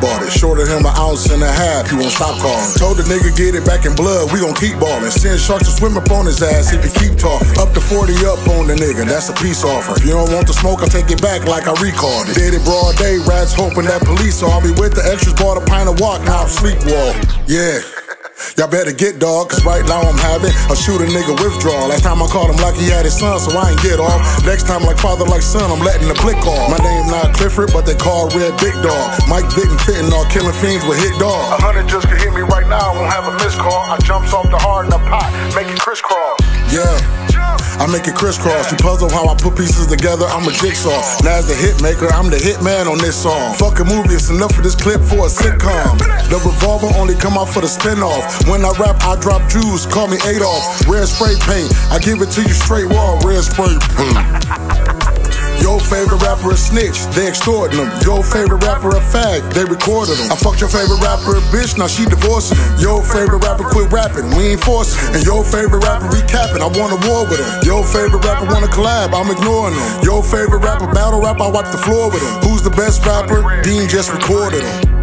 bought it. Shorted him an ounce and a half, he won't stop calling. Told the nigga get it back in blood, we gon' keep ballin'. Send sharks to swim up on his ass if he keep talking. Up to 40 up on the nigga, that's a peace offer. If you don't want the smoke, I'll take it back like I recalled it. Did it broad day, rats hoping that police saw me with the extras, bought a pint of walk, now I'm sleepwalk. Yeah. Y'all better get dog, cause right now I'm having a shoot a nigga withdrawal. Last time I called him like he had his son, so I ain't get off. Next time, like father, like son, I'm letting the blick off. My name not Clifford, but they call Red Big Dog. Mike Vick and fitting all killing fiends with hit dog. A hundred just could hit me right now, I won't have a missed call. I jumps off the hard in the pot, make it crisscross. Yeah. I make it crisscross. You puzzle how I put pieces together. I'm a jigsaw. Now as the hit maker, I'm the hit man on this song. Fuck a movie, it's enough for this clip for a sitcom. The revolver only come out for the spin-off. When I rap, I drop Jews. Call me Adolf. Red spray paint. I give it to you straight raw. Red spray paint. Your favorite rapper a snitch, they extorting him. Your favorite rapper a fag, they recorded him. I fucked your favorite rapper a bitch, now she divorcing him. Your favorite rapper quit rapping, we ain't forcing. And your favorite rapper recapping, I want a war with him. Your favorite rapper wanna collab, I'm ignoring him. Your favorite rapper battle rap, I wipe the floor with him. Who's the best rapper? Dean just recorded him.